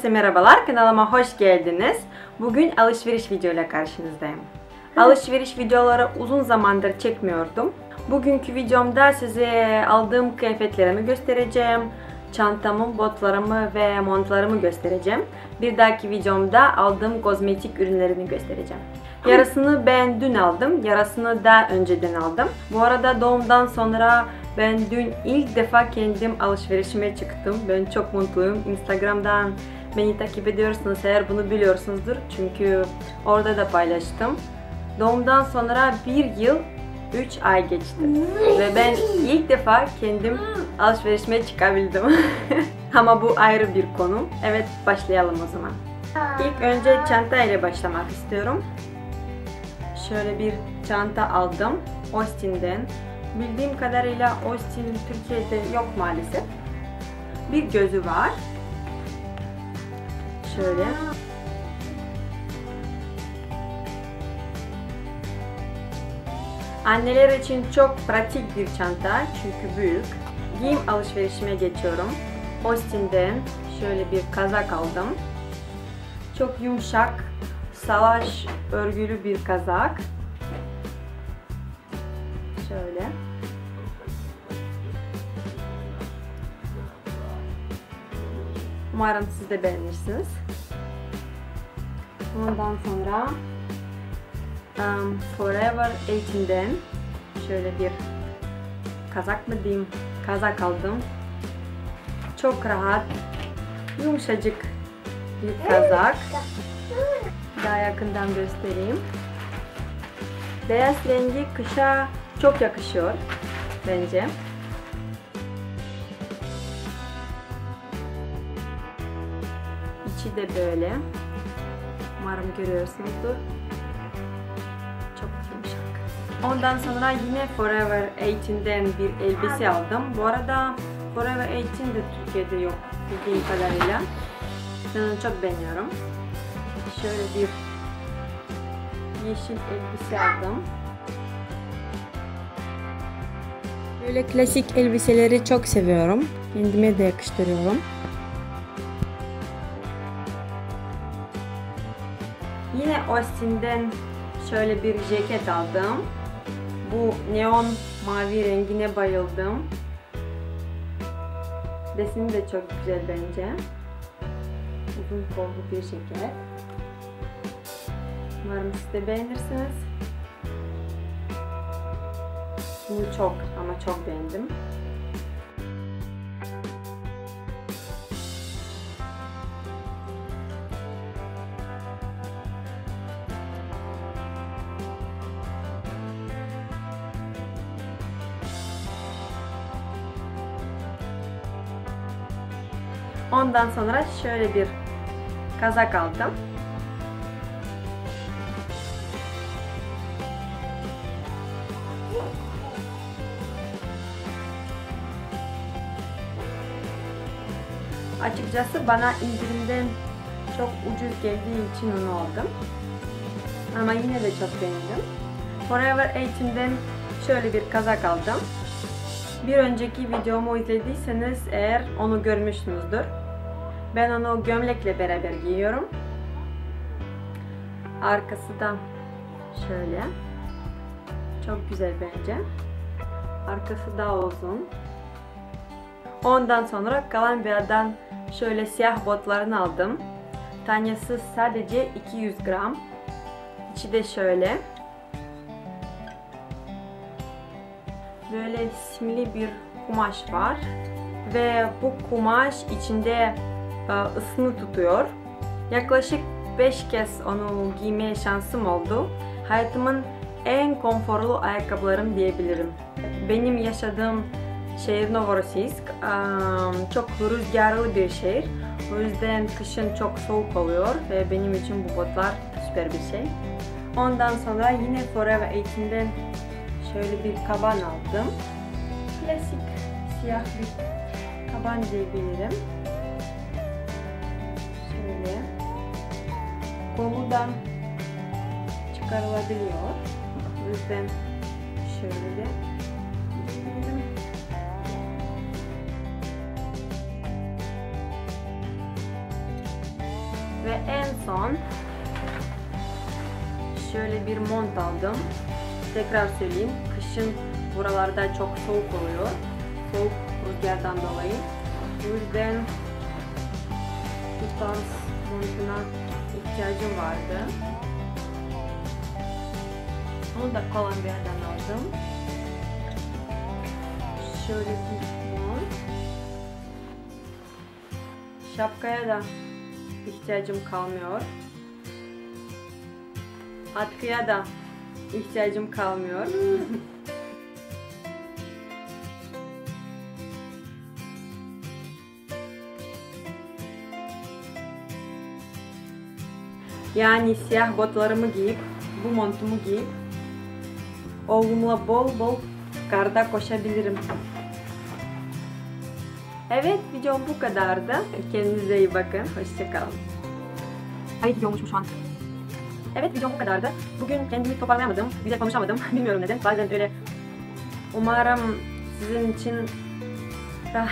Herkese merhabalar, kanalıma hoş geldiniz. Bugün alışveriş videoyla karşınızdayım. Alışveriş videoları uzun zamandır çekmiyordum. Bugünkü videomda size aldığım kıyafetlerimi göstereceğim. Çantamı, botlarımı ve montlarımı göstereceğim. Bir dahaki videomda aldığım kozmetik ürünlerini göstereceğim. Yarısını ben dün aldım, yarısını da önceden aldım. Bu arada doğumdan sonra ben dün ilk defa kendim alışverişime çıktım. Ben çok mutluyum. Instagram'dan beni takip ediyorsunuz eğer bunu biliyorsunuzdur. Çünkü orada da paylaştım. Doğumdan sonra bir yıl 3 ay geçti. Ve ben ilk defa kendim alışverişime çıkabildim. Ama bu ayrı bir konu. Evet başlayalım o zaman. İlk önce çanta ile başlamak istiyorum. Şöyle bir çanta aldım. Austin'den. Bildiğim kadarıyla Austin Türkiye'de yok maalesef. Bir gözü var. Şöyle. Anneler için çok pratik bir çanta çünkü büyük. Giyim alışverişime geçiyorum. Austin'den şöyle bir kazak aldım. Çok yumuşak, salaş örgülü bir kazak. Şöyle. Umarım siz de beğenirsiniz. Ondan sonra um, Forever 18'den şöyle bir kazak mı diyeyim? Kazak aldım. Çok rahat, yumuşacık bir kazak. Daha yakından göstereyim. Beyaz rengi kışa çok yakışıyor bence. İçi de böyle. Umarım görüyorsunuzdur. Çok yumuşak. Ondan sonra yine Forever 18'den bir elbise aldım. Bu arada Forever 18 de Türkiye'de yok bildiğim kadarıyla. Ben çok beğeniyorum. Şöyle bir yeşil elbise aldım. Böyle klasik elbiseleri çok seviyorum. Kendime de yakıştırıyorum. Yine Austin'den şöyle bir ceket aldım. Bu neon mavi rengine bayıldım. Deseni de çok güzel bence. Uzun kollu bir ceket. Umarım siz de beğenirsiniz. Bunu çok ama çok beğendim. Ondan sonra şöyle bir kazak aldım. Açıkçası bana indirimden çok ucuz geldiği için onu aldım. Ama yine de çok beğendim. Forever 18'den şöyle bir kazak aldım. Bir önceki videomu izlediyseniz eğer onu görmüşsünüzdür. Ben onu gömlekle beraber giyiyorum. Arkası da şöyle. Çok güzel bence. Arkası daha uzun. Ondan sonra Colombia'dan şöyle siyah botlarını aldım. Tanesi sadece 200 gram. İçi de şöyle. Böyle simli bir kumaş var. Ve bu kumaş içinde ısını tutuyor. Yaklaşık 5 kez onu giymeye şansım oldu. Hayatımın en konforlu ayakkabılarım diyebilirim. Benim yaşadığım şehir Novorossiysk. Çok rüzgarlı bir şehir. O yüzden kışın çok soğuk oluyor ve benim için bu botlar süper bir şey. Ondan sonra yine Forever 18'den şöyle bir kaban aldım. Klasik siyah bir kaban diyebilirim. Şöyle. Koludan çıkarılabiliyor. O yüzden şöyle Ve en son şöyle bir mont aldım. Tekrar söyleyeyim, kışın buralarda çok soğuk oluyor. Soğuk rüzgardan dolayı. Bu yüzden bu tarz montuna ihtiyacım vardı. Onu da Kolombiya'dan aldım. Şöyle bir mont. Şapkaya da ihtiyacım kalmıyor. Atkıya da ihtiyacım kalmıyor. yani siyah botlarımı giyip, bu montumu giyip oğlumla bol bol karda koşabilirim. Evet, videom bu kadardı. Kendinize iyi bakın. Hoşçakalın. Ay gidiyormuş şu an. Evet videom bu kadardı. Bugün kendimi toparlayamadım, güzel konuşamadım. Bilmiyorum neden. Bazen öyle umarım sizin için daha